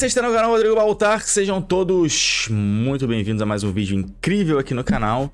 você está no canal Rodrigo Baltar, sejam todos muito bem-vindos a mais um vídeo incrível aqui no canal.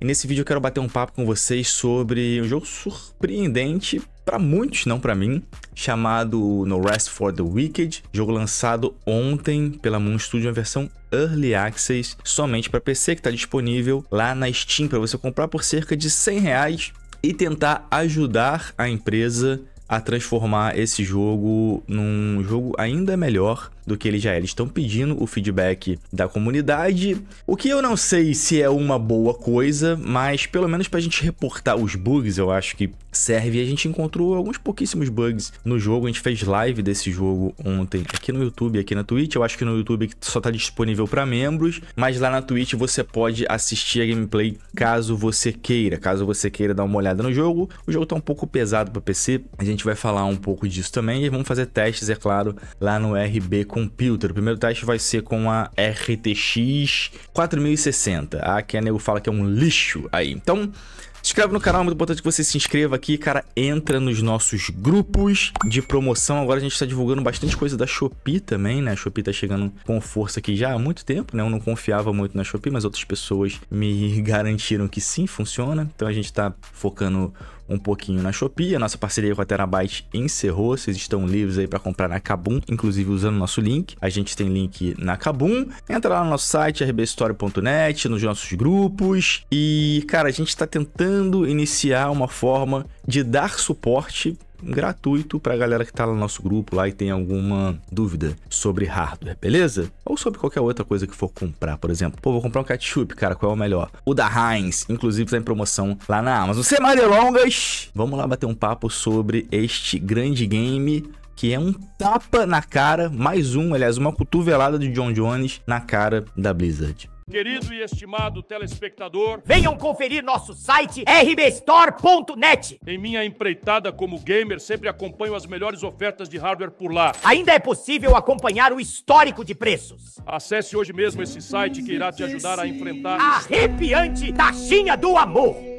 E nesse vídeo eu quero bater um papo com vocês sobre um jogo surpreendente para muitos, não para mim, chamado No Rest for the Wicked, jogo lançado ontem pela Moon Studio, uma versão Early Access, somente para PC, que está disponível lá na Steam para você comprar por cerca de 100 reais e tentar ajudar a empresa a transformar esse jogo num jogo ainda melhor do que ele já é. Eles estão pedindo o feedback da comunidade, o que eu não sei se é uma boa coisa, mas pelo menos pra gente reportar os bugs, eu acho que serve. E a gente encontrou alguns pouquíssimos bugs no jogo. A gente fez live desse jogo ontem aqui no YouTube, aqui na Twitch. Eu acho que no YouTube só tá disponível para membros, mas lá na Twitch você pode assistir a gameplay caso você queira. Caso você queira dar uma olhada no jogo. O jogo tá um pouco pesado para PC. A gente vai falar um pouco disso também e vamos fazer testes, é claro, lá no RB Computer. O primeiro teste vai ser com a RTX 4060. A que nego fala que é um lixo aí. Então, se inscreve no canal, é muito importante que você se inscreva aqui, cara. Entra nos nossos grupos de promoção. Agora a gente tá divulgando bastante coisa da Shopee também, né? A Shopee tá chegando com força aqui já há muito tempo, né? Eu não confiava muito na Shopee, mas outras pessoas me garantiram que sim, funciona. Então a gente tá focando um pouquinho na Shopee. A nossa parceria com a Terabyte encerrou. Vocês estão livres aí para comprar na Kabum, inclusive usando o nosso link. A gente tem link na Kabum. Entra lá no nosso site rbstory.net, nos nossos grupos. E, cara, a gente está tentando iniciar uma forma de dar suporte gratuito pra galera que tá no nosso grupo lá e tem alguma dúvida sobre hardware, beleza? Ou sobre qualquer outra coisa que for comprar, por exemplo. Pô, vou comprar um ketchup, cara, qual é o melhor? O da Heinz, inclusive tá em promoção lá na Amazon. Sem mais delongas, vamos lá bater um papo sobre este grande game que é um tapa na cara, mais um, aliás, uma cotovelada de John Jones na cara da Blizzard. Querido e estimado telespectador, Venham conferir nosso site rbstore.net. em minha empreitada como gamer, sempre acompanho as melhores ofertas de hardware por lá. Ainda é possível acompanhar o histórico de preços. Acesse hoje mesmo esse site que irá te ajudar a enfrentar. Arrepiante taxinha do amor.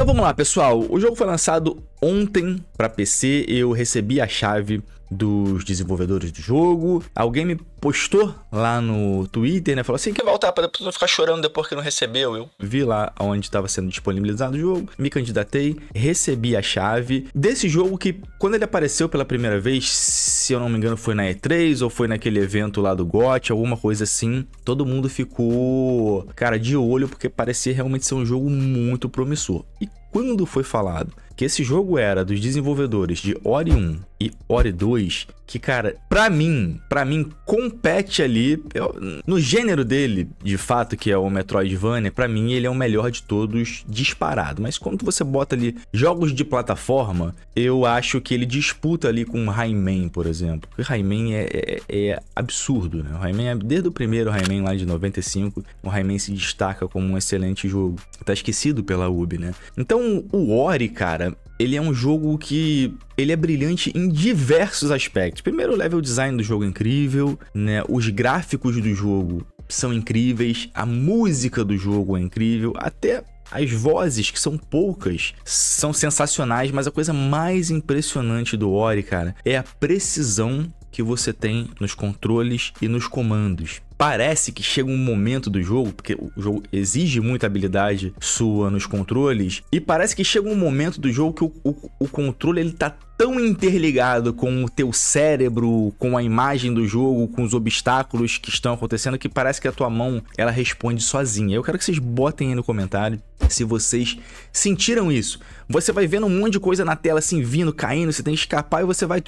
Então vamos lá, pessoal. O jogo foi lançado ontem para PC. Eu recebi a chave dos desenvolvedores do jogo. Alguém me postou lá no Twitter, né? Falou assim que voltar para não ficar chorando depois que não recebeu. Eu vi lá onde estava sendo disponibilizado o jogo, me candidatei, recebi a chave desse jogo que quando ele apareceu pela primeira vez, se eu não me engano, foi na E3 ou foi naquele evento lá do GOT, alguma coisa assim. Todo mundo ficou, cara, de olho porque parecia realmente ser um jogo muito promissor. E quando foi falado que esse jogo era dos desenvolvedores de Ori 1 e Ori 2, que cara, pra mim, pra mim compete ali eu- no gênero dele, de fato que é o Metroidvania, pra mim ele é o melhor de todos disparado. Mas quando você bota ali jogos de plataforma, eu acho que ele disputa ali com Rayman, por exemplo. Porque Rayman é, é- é absurdo, né? O Rayman é, desde o primeiro Rayman lá de 95, o Rayman se destaca como um excelente jogo. Tá esquecido pela Ubi, né? Então, o Ori, cara, ele é um jogo que ele é brilhante em diversos aspectos. Primeiro, o level design do jogo é incrível, né? Os gráficos do jogo são incríveis, a música do jogo é incrível, até as vozes, que são poucas, são sensacionais, mas a coisa mais impressionante do Ori, cara, é a precisão que você tem nos controles e nos comandos. Parece que chega um momento do jogo, porque o jogo exige muita habilidade sua nos controles, e parece que chega um momento do jogo que o, o, o controle ele tá tão interligado com o teu cérebro, com a imagem do jogo, com os obstáculos que estão acontecendo, que parece que a tua mão ela responde sozinha. Eu quero que vocês botem aí no comentário se vocês sentiram isso. Você vai vendo um monte de coisa na tela assim vindo, caindo, você tem que escapar e você vai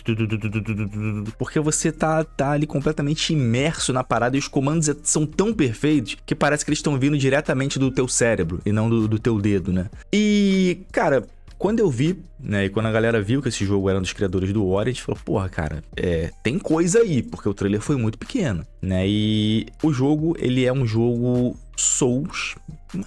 porque você tá, tá ali completamente imerso na parada e os comandos é- são tão perfeitos que parece que eles estão vindo diretamente do teu cérebro e não do, do teu dedo, né? E, cara, quando eu vi, né, e quando a galera viu que esse jogo era um dos criadores do Ori, a gente falou, porra, cara, é, tem coisa aí, porque o trailer foi muito pequeno, né? E o jogo, ele é um jogo Souls,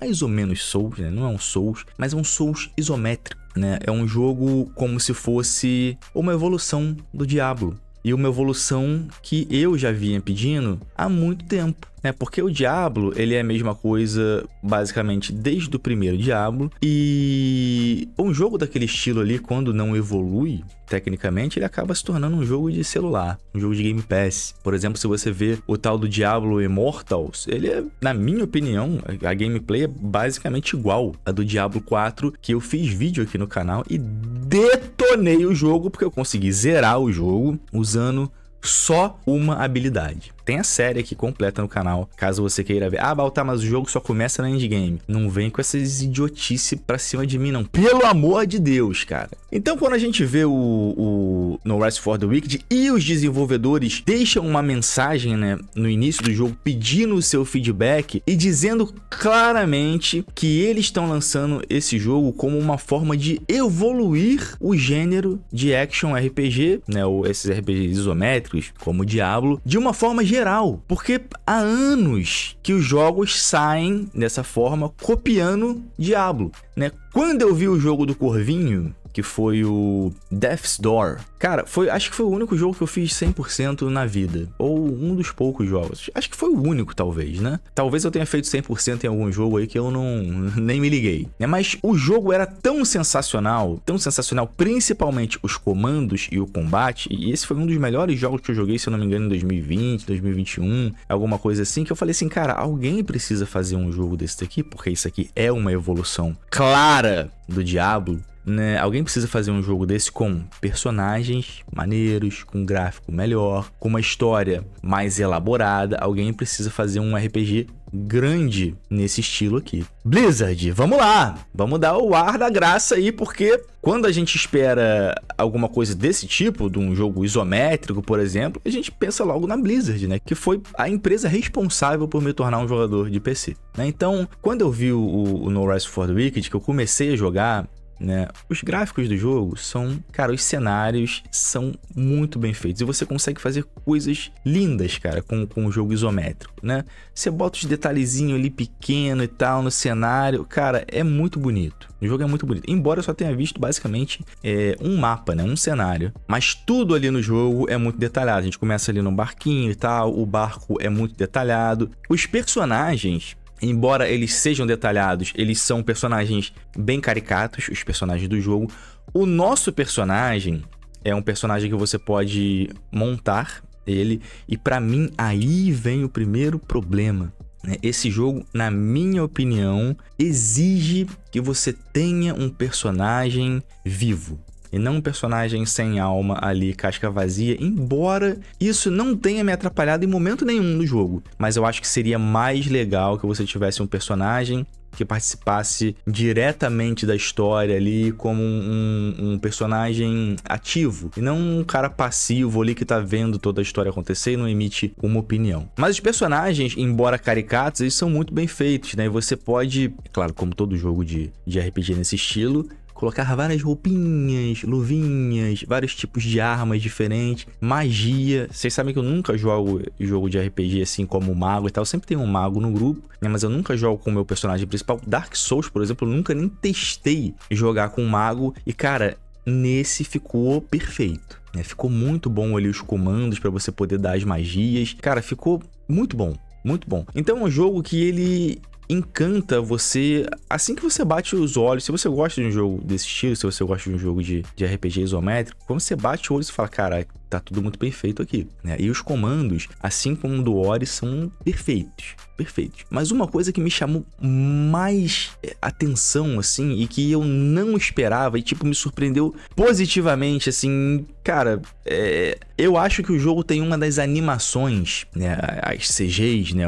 mais ou menos Souls, né? Não é um Souls, mas é um Souls isométrico, né? É um jogo como se fosse uma evolução do Diablo. E uma evolução que eu já vinha pedindo há muito tempo né? Porque o Diablo, ele é a mesma coisa basicamente desde o primeiro Diablo e um jogo daquele estilo ali, quando não evolui tecnicamente, ele acaba se tornando um jogo de celular, um jogo de Game Pass. Por exemplo, se você vê o tal do Diablo Immortals, ele é, na minha opinião, a gameplay é basicamente igual a do Diablo 4, que eu fiz vídeo aqui no canal e detonei o jogo porque eu consegui zerar o jogo usando só uma habilidade. Tem a série aqui completa no canal, caso você queira ver. Ah, Baltar, mas o jogo só começa na endgame. Não vem com essas idiotice pra cima de mim, não. Pelo amor de Deus, cara. Então, quando a gente vê o, o No Rest for the Wicked e os desenvolvedores deixam uma mensagem, né, no início do jogo, pedindo o seu feedback e dizendo claramente que eles estão lançando esse jogo como uma forma de evoluir o gênero de action RPG, né, ou esses RPGs isométricos, como o Diablo, de uma forma geral, porque há anos que os jogos saem dessa forma copiando Diablo, né? Quando eu vi o jogo do Corvinho, que foi o Death's Door. Cara, foi, acho que foi o único jogo que eu fiz 100% na vida. Ou um dos poucos jogos. Acho que foi o único, talvez, né? Talvez eu tenha feito 100% em algum jogo aí que eu não nem me liguei. Né? Mas o jogo era tão sensacional, tão sensacional, principalmente os comandos e o combate. E esse foi um dos melhores jogos que eu joguei, se eu não me engano, em 2020, 2021, alguma coisa assim. Que eu falei assim, cara, alguém precisa fazer um jogo desse daqui, porque isso aqui é uma evolução clara do Diablo né? Alguém precisa fazer um jogo desse com personagens maneiros, com um gráfico melhor, com uma história mais elaborada. Alguém precisa fazer um RPG grande nesse estilo aqui. Blizzard, vamos lá! Vamos dar o ar da graça aí, porque quando a gente espera alguma coisa desse tipo, de um jogo isométrico, por exemplo, a gente pensa logo na Blizzard, né? Que foi a empresa responsável por me tornar um jogador de PC. Né? Então, quando eu vi o, o No Rest for the Wicked, que eu comecei a jogar, né? Os gráficos do jogo são, cara, os cenários são muito bem feitos e você consegue fazer coisas lindas, cara, com, com o jogo isométrico, né? Você bota os detalhezinhos ali pequeno e tal no cenário, cara, é muito bonito. O jogo é muito bonito. Embora eu só tenha visto basicamente é, um mapa, né? Um cenário. Mas tudo ali no jogo é muito detalhado. A gente começa ali no barquinho e tal. O barco é muito detalhado. Os personagens embora eles sejam detalhados, eles são personagens bem caricatos, os personagens do jogo. O nosso personagem é um personagem que você pode montar ele, e para mim aí vem o primeiro problema. Né? Esse jogo, na minha opinião, exige que você tenha um personagem vivo e não um personagem sem alma ali, casca vazia, embora isso não tenha me atrapalhado em momento nenhum no jogo. Mas eu acho que seria mais legal que você tivesse um personagem que participasse diretamente da história ali como um, um, personagem ativo e não um cara passivo ali que tá vendo toda a história acontecer e não emite uma opinião. Mas os personagens, embora caricatos, eles são muito bem feitos, né? E você pode, claro, como todo jogo de, de RPG nesse estilo, colocar várias roupinhas, luvinhas, vários tipos de armas diferentes, magia. Vocês sabem que eu nunca jogo jogo de RPG assim como mago e tal, sempre tem um mago no grupo, né? mas eu nunca jogo com o meu personagem principal. Dark Souls, por exemplo, eu nunca nem testei jogar com mago e cara, nesse ficou perfeito. Né? Ficou muito bom ali os comandos para você poder dar as magias. Cara, ficou muito bom muito bom. Então é um jogo que ele encanta você assim que você bate os olhos. Se você gosta de um jogo desse estilo, se você gosta de um jogo de, de RPG isométrico, quando você bate o olho, você fala, cara, tá tudo muito bem feito aqui. Né? E os comandos, assim como do Ori, são perfeitos. Perfeitos. Mas uma coisa que me chamou mais é, atenção, assim, e que eu não esperava, e tipo, me surpreendeu positivamente, assim, cara, é, eu acho que o jogo tem uma das animações, né, as CGs, né,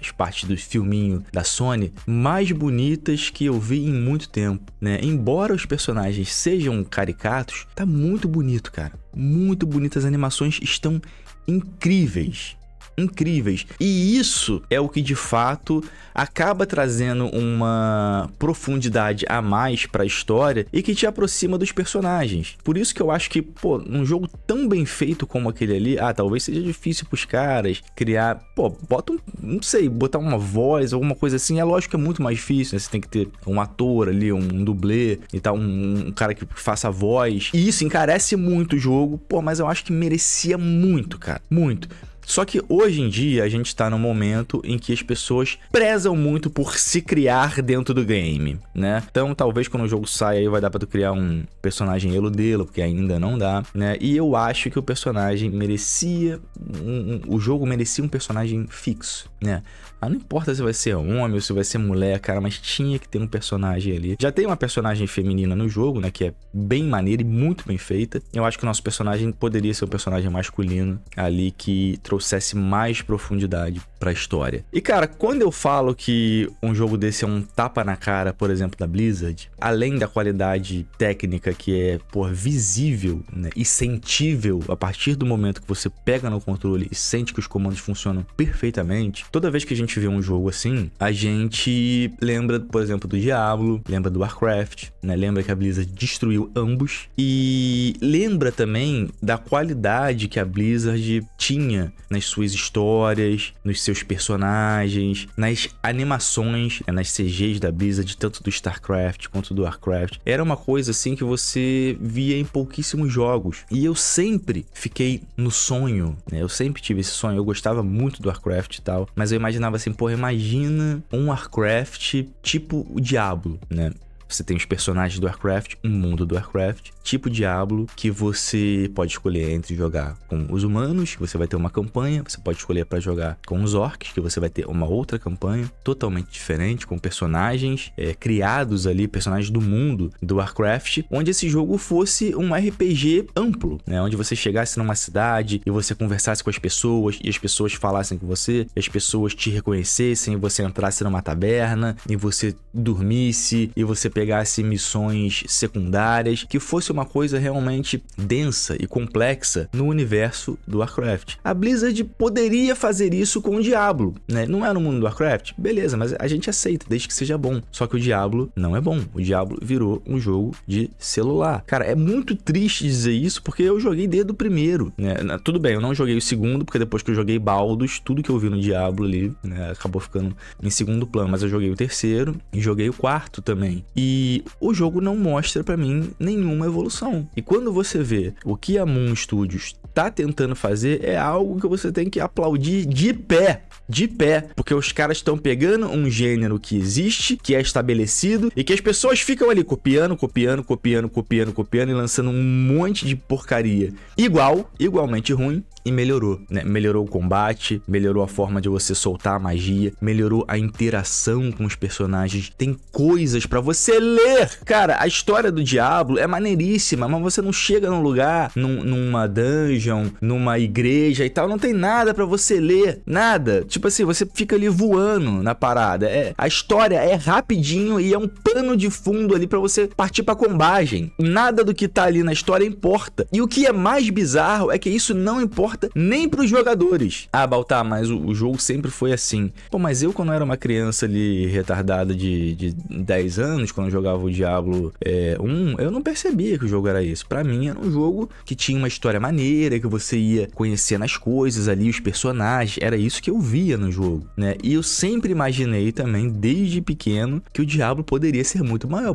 as partes do filminho da Sony, mais bonitas que eu vi em muito tempo, né? Embora os personagens sejam caricatos, tá muito bonito, cara muito bonitas, as animações estão incríveis. Incríveis. E isso é o que de fato acaba trazendo uma profundidade a mais para a história e que te aproxima dos personagens. Por isso que eu acho que, pô, um jogo tão bem feito como aquele ali, ah, talvez seja difícil pros caras criar, pô, bota um, não sei, botar uma voz, alguma coisa assim, é lógico que é muito mais difícil, né? Você tem que ter um ator ali, um, dublê e tal, um, um cara que faça a voz. E isso encarece muito o jogo, pô, mas eu acho que merecia muito, cara, muito. Só que hoje em dia a gente está num momento em que as pessoas prezam muito por se criar dentro do game, né? Então talvez quando o jogo saia aí vai dar para tu criar um personagem eludelo, porque ainda não dá, né? E eu acho que o personagem merecia um, um, o jogo merecia um personagem fixo, né? Ah, não importa se vai ser homem ou se vai ser mulher, cara, mas tinha que ter um personagem ali. Já tem uma personagem feminina no jogo, né, que é bem maneira e muito bem feita. Eu acho que o nosso personagem poderia ser um personagem masculino ali que trouxesse mais profundidade a história. E cara, quando eu falo que um jogo desse é um tapa na cara, por exemplo, da Blizzard, além da qualidade técnica que é, por visível, né, e sentível a partir do momento que você pega no controle e sente que os comandos funcionam perfeitamente, toda vez que a gente gente vê um jogo assim, a gente lembra, por exemplo, do Diablo, lembra do Warcraft, né? Lembra que a Blizzard destruiu ambos e lembra também da qualidade que a Blizzard tinha nas suas histórias, nos seus personagens, nas animações, né? nas CGs da Blizzard, tanto do StarCraft quanto do Warcraft. Era uma coisa assim que você via em pouquíssimos jogos. E eu sempre fiquei no sonho, né? Eu sempre tive esse sonho. Eu gostava muito do Warcraft e tal, mas eu imaginava assim, pô, imagina um Warcraft tipo o Diablo, né? Você tem os personagens do Warcraft, um mundo do Warcraft, tipo Diablo, que você pode escolher entre jogar com os humanos, que você vai ter uma campanha, você pode escolher para jogar com os orcs, que você vai ter uma outra campanha totalmente diferente, com personagens é, criados ali, personagens do mundo do Warcraft, onde esse jogo fosse um RPG amplo, né? Onde você chegasse numa cidade e você conversasse com as pessoas e as pessoas falassem com você, e as pessoas te reconhecessem, e você entrasse numa taberna e você dormisse e você pegasse missões secundárias, que fosse uma coisa realmente densa e complexa no universo do Warcraft. A Blizzard poderia fazer isso com o Diablo, né? Não é no mundo do Warcraft? Beleza, mas a gente aceita, desde que seja bom. Só que o Diablo não é bom. O Diablo virou um jogo de celular. Cara, é muito triste dizer isso porque eu joguei desde o primeiro, né? Tudo bem, eu não joguei o segundo, porque depois que eu joguei Baldus, tudo que eu vi no Diablo ali, né, acabou ficando em segundo plano, mas eu joguei o terceiro e joguei o quarto também. E e o jogo não mostra para mim nenhuma evolução. E quando você vê o que a Moon Studios tá tentando fazer, é algo que você tem que aplaudir de pé. De pé, porque os caras estão pegando um gênero que existe, que é estabelecido e que as pessoas ficam ali copiando, copiando, copiando, copiando, copiando e lançando um monte de porcaria igual, igualmente ruim, e melhorou, né? Melhorou o combate, melhorou a forma de você soltar a magia, melhorou a interação com os personagens. Tem coisas para você ler. Cara, a história do Diablo é maneiríssima, mas você não chega num lugar, num, numa dungeon, numa igreja e tal, não tem nada para você ler, nada. Tipo assim, você fica ali voando na parada. É, a história é rapidinho e é um pano de fundo ali para você partir para combagem. Nada do que tá ali na história importa. E o que é mais bizarro é que isso não importa importa nem pros jogadores. Ah, Baltar, mas o, o, jogo sempre foi assim. Pô, mas eu quando era uma criança ali retardada de, de 10 anos, quando eu jogava o Diablo é, 1, eu não percebia que o jogo era isso. Para mim era um jogo que tinha uma história maneira, que você ia conhecendo as coisas ali, os personagens, era isso que eu via no jogo, né? E eu sempre imaginei também, desde pequeno, que o Diablo poderia ser muito maior,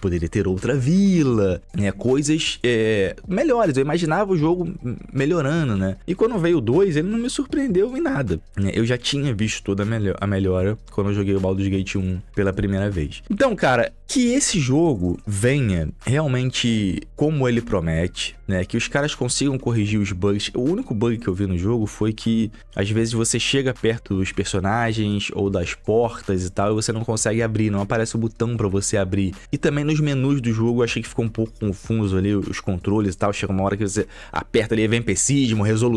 poderia ter outra vila, né? Coisas é, melhores. Eu imaginava o jogo melhorando, né? E quando veio o 2, ele não me surpreendeu em nada. Né? Eu já tinha visto toda a melhora quando eu joguei o Baldur's Gate 1 pela primeira vez. Então, cara, que esse jogo venha realmente como ele promete, né? Que os caras consigam corrigir os bugs. O único bug que eu vi no jogo foi que às vezes você chega perto dos personagens ou das portas e tal e você não consegue abrir, não aparece o botão para você abrir. E também nos menus do jogo eu achei que ficou um pouco confuso ali os controles e tal. Chega uma hora que você aperta ali evempecismo, resolução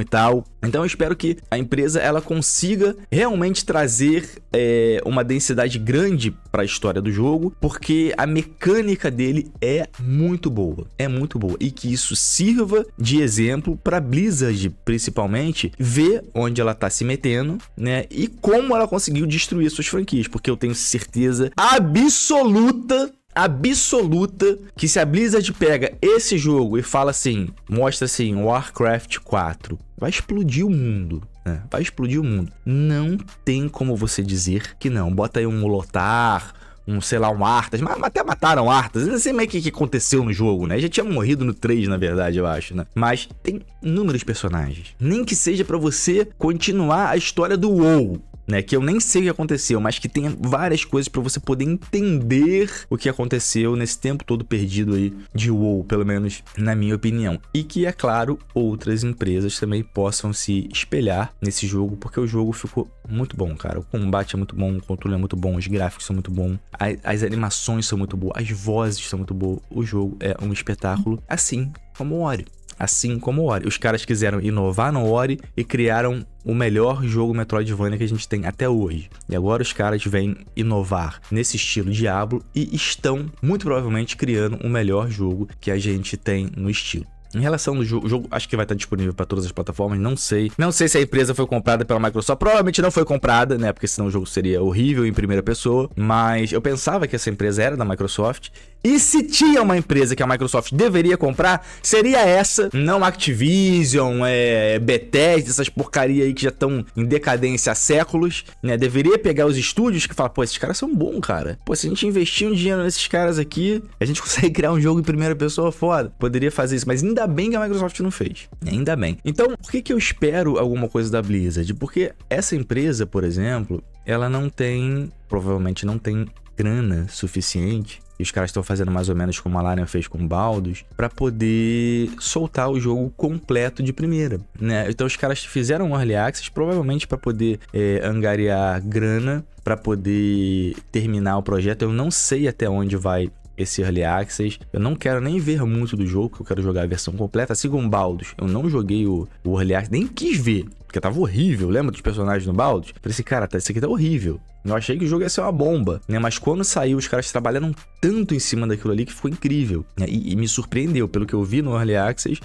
e tal. Então eu espero que a empresa ela consiga realmente trazer é, uma densidade grande para a história do jogo porque a mecânica dele é muito boa, é muito boa e que isso sirva de exemplo para Blizzard, principalmente, ver onde ela tá se metendo, né? E como ela conseguiu destruir suas franquias, porque eu tenho certeza absoluta absoluta que se a Blizzard pega esse jogo e fala assim, mostra assim, Warcraft 4, vai explodir o mundo. Né? Vai explodir o mundo. Não tem como você dizer que não. Bota aí um Lotar, um, sei lá, um Arthas, mas até mataram Arthas. Eu não sei meio que, que aconteceu no jogo, né? Já tinha morrido no 3, na verdade, eu acho, né? Mas tem inúmeros personagens. Nem que seja para você continuar a história do WoW né? Que eu nem sei o que aconteceu, mas que tem várias coisas para você poder entender o que aconteceu nesse tempo todo perdido aí de WoW, pelo menos na minha opinião. E que, é claro, outras empresas também possam se espelhar nesse jogo, porque o jogo ficou muito bom, cara. O combate é muito bom, o controle é muito bom, os gráficos são muito bons, as, as animações são muito boas, as vozes são muito boas. O jogo é um espetáculo, assim como o Ori assim como o Ori. Os caras quiseram inovar no Ori e criaram o melhor jogo Metroidvania que a gente tem até hoje. E agora os caras vêm inovar nesse estilo Diablo e estão muito provavelmente criando o melhor jogo que a gente tem no estilo. Em relação ao jogo, jogo acho que vai estar disponível para todas as plataformas, não sei. Não sei se a empresa foi comprada pela Microsoft, provavelmente não foi comprada, né? Porque senão o jogo seria horrível em primeira pessoa. Mas eu pensava que essa empresa era da Microsoft. E se tinha uma empresa que a Microsoft deveria comprar, seria essa, não Activision, é, Bethesda, essas porcaria aí que já estão em decadência há séculos, né? Deveria pegar os estúdios que falam, pô, esses caras são bons, cara. Pô, se a gente investir um dinheiro nesses caras aqui, a gente consegue criar um jogo em primeira pessoa foda. Poderia fazer isso, mas ainda bem que a Microsoft não fez. Ainda bem. Então, por que, que eu espero alguma coisa da Blizzard? Porque essa empresa, por exemplo, ela não tem, provavelmente não tem grana suficiente e os caras estão fazendo mais ou menos como a Larian fez com Baldos, para poder soltar o jogo completo de primeira, né? Então os caras fizeram um Early Access provavelmente para poder é, angariar grana, para poder terminar o projeto. Eu não sei até onde vai esse Early Access. Eu não quero nem ver muito do jogo, eu quero jogar a versão completa. Assim como Baldos, eu não joguei o, o Early Access, nem quis ver, porque tava horrível. Lembra dos personagens no Baldos? Falei assim, cara, tá, isso aqui tá horrível. Eu achei que o jogo ia ser uma bomba, né? Mas quando saiu, os caras trabalharam tanto em cima daquilo ali que ficou incrível. Né? E, e me surpreendeu, pelo que eu vi no Early Access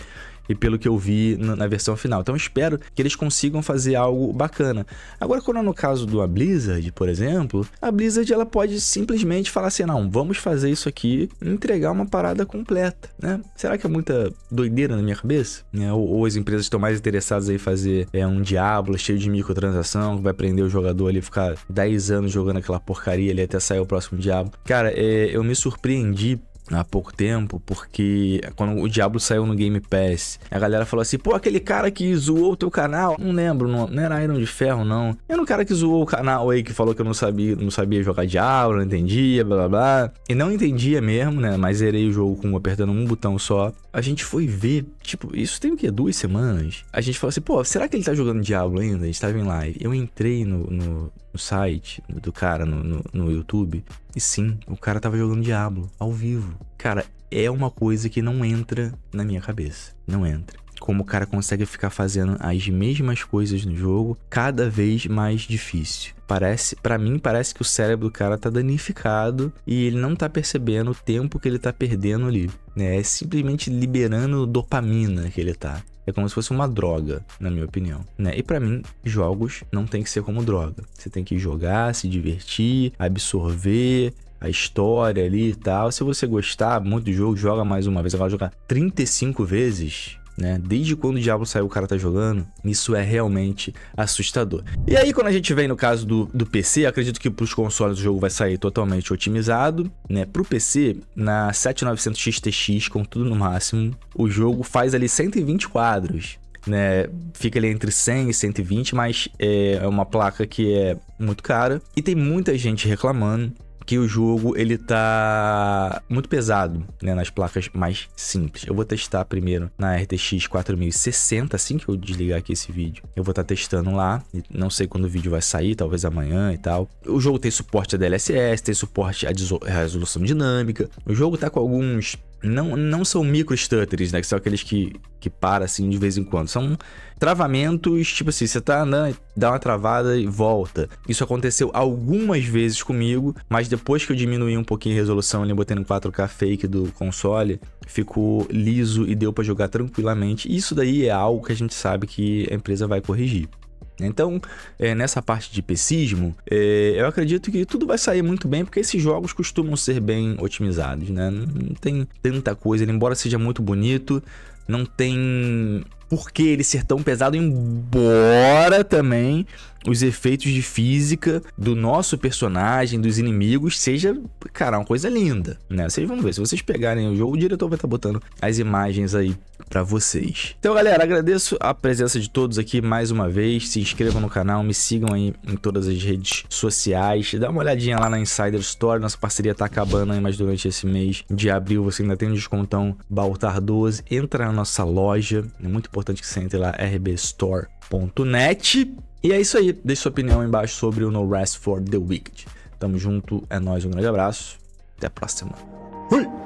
e pelo que eu vi na, versão final. Então espero que eles consigam fazer algo bacana. Agora, quando é no caso do a Blizzard, por exemplo, a Blizzard ela pode simplesmente falar assim: não, vamos fazer isso aqui e entregar uma parada completa, né? Será que é muita doideira na minha cabeça? Né? Ou, ou as empresas estão mais interessadas em fazer é, um Diablo cheio de microtransação, que vai prender o jogador ali ficar 10 anos jogando aquela porcaria ali até sair o próximo Diablo? Cara, é, eu me surpreendi há pouco tempo, porque quando o Diablo saiu no Game Pass, a galera falou assim: pô, aquele cara que zoou o teu canal, não lembro, não, não era Iron de Ferro, não. Era um cara que zoou o canal aí que falou que eu não sabia, não sabia jogar Diablo, não entendia, blá blá blá. E não entendia mesmo, né? Mas zerei o jogo com apertando um botão só. A gente foi ver, tipo, isso tem o quê? Duas semanas? A gente falou assim: pô, será que ele tá jogando Diablo ainda? A gente tava em live. Eu entrei no, no, no site do cara no, no, no, YouTube. E sim, o cara tava jogando Diablo ao vivo. Cara, é uma coisa que não entra na minha cabeça. Não entra. Como o cara consegue ficar fazendo as mesmas coisas no jogo cada vez mais difícil. Parece, para mim, parece que o cérebro do cara tá danificado e ele não tá percebendo o tempo que ele tá perdendo ali. Né? É simplesmente liberando dopamina que ele tá. É como se fosse uma droga, na minha opinião. Né? E para mim, jogos não tem que ser como droga. Você tem que jogar, se divertir, absorver, a história ali e tal. Se você gostar muito do jogo, joga mais uma vez. Agora jogar 35 vezes, né? Desde quando o Diablo saiu, o cara tá jogando. Isso é realmente assustador. E aí, quando a gente vem no caso do, do PC, acredito que pros consoles o jogo vai sair totalmente otimizado, né? Pro PC, na 7900 XTX, com tudo no máximo, o jogo faz ali 120 quadros. Né, fica ali entre 100 e 120, mas é uma placa que é muito cara e tem muita gente reclamando que o jogo ele tá muito pesado, né, nas placas mais simples. Eu vou testar primeiro na RTX 4060 assim que eu desligar aqui esse vídeo. Eu vou estar tá testando lá, não sei quando o vídeo vai sair, talvez amanhã e tal. O jogo tem suporte a DLSS, tem suporte à resolução dinâmica. O jogo tá com alguns não, não são microstutters, né? Que são aqueles que, que param assim de vez em quando. São travamentos, tipo assim, você tá andando, dá uma travada e volta. Isso aconteceu algumas vezes comigo, mas depois que eu diminuí um pouquinho a resolução ali, botei no 4K fake do console, ficou liso e deu para jogar tranquilamente. Isso daí é algo que a gente sabe que a empresa vai corrigir. Então, é, nessa parte de pesismo, é, eu acredito que tudo vai sair muito bem, porque esses jogos costumam ser bem otimizados, né? Não tem tanta coisa, embora seja muito bonito, não tem por que ele ser tão pesado, embora também os efeitos de física do nosso personagem, dos inimigos, seja, cara, uma coisa linda, né? Vocês vão ver, se vocês pegarem o jogo, o diretor vai estar botando as imagens aí para vocês. Então, galera, agradeço a presença de todos aqui mais uma vez. Se inscrevam no canal, me sigam aí em todas as redes sociais. Dá uma olhadinha lá na Insider Store, nossa parceria tá acabando aí, mas durante esse mês de abril você ainda tem um descontão Baltar 12. Entra na nossa loja, é muito importante que você entre lá, rbstore.net. E é isso aí. Deixe sua opinião aí embaixo sobre o No Rest for the Wicked. Tamo junto, é nóis, um grande abraço. Até a próxima. Fui!